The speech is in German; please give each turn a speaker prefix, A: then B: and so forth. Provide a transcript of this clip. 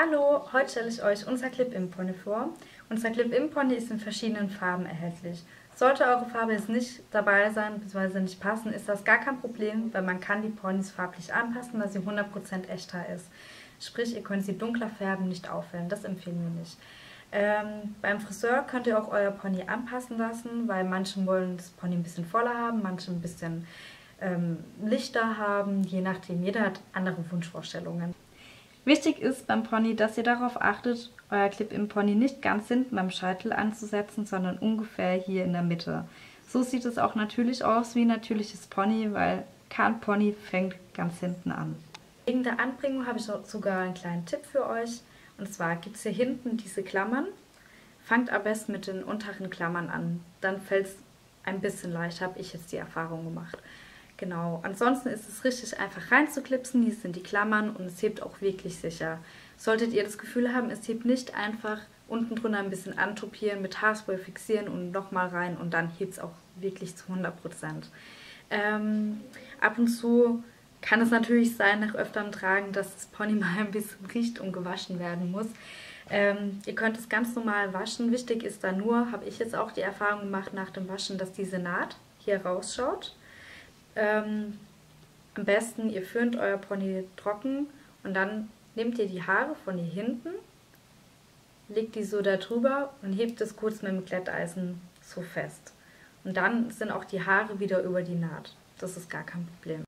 A: Hallo, heute stelle ich euch unser Clip-In-Pony vor. Unser Clip-In-Pony ist in verschiedenen Farben erhältlich. Sollte eure Farbe jetzt nicht dabei sein bzw. nicht passen, ist das gar kein Problem, weil man kann die Ponys farblich anpassen, dass sie 100% echter ist. Sprich, ihr könnt sie dunkler färben, nicht aufwellen. Das empfehlen wir nicht. Ähm, beim Friseur könnt ihr auch euer Pony anpassen lassen, weil manche wollen das Pony ein bisschen voller haben, manche ein bisschen ähm, lichter haben, je nachdem. Jeder hat andere Wunschvorstellungen. Wichtig ist beim Pony, dass ihr darauf achtet, euer Clip im Pony nicht ganz hinten beim Scheitel anzusetzen, sondern ungefähr hier in der Mitte. So sieht es auch natürlich aus wie ein natürliches Pony, weil kein Pony fängt ganz hinten an. Wegen der Anbringung habe ich sogar einen kleinen Tipp für euch. Und zwar gibt es hier hinten diese Klammern. Fangt am besten mit den unteren Klammern an. Dann fällt es ein bisschen leichter, habe ich jetzt die Erfahrung gemacht. Genau, ansonsten ist es richtig einfach reinzuklipsen. Hier sind die Klammern und es hebt auch wirklich sicher. Solltet ihr das Gefühl haben, es hebt nicht einfach unten drunter ein bisschen antopieren, mit Haarspray fixieren und nochmal rein und dann hebt es auch wirklich zu 100%. Ähm, ab und zu kann es natürlich sein, nach öfterem Tragen, dass das Pony mal ein bisschen riecht und gewaschen werden muss. Ähm, ihr könnt es ganz normal waschen. Wichtig ist da nur, habe ich jetzt auch die Erfahrung gemacht nach dem Waschen, dass diese Naht hier rausschaut. Ähm, am besten, ihr föhnt euer Pony trocken und dann nehmt ihr die Haare von hier hinten, legt die so da drüber und hebt es kurz mit dem Glätteisen so fest. Und dann sind auch die Haare wieder über die Naht. Das ist gar kein Problem.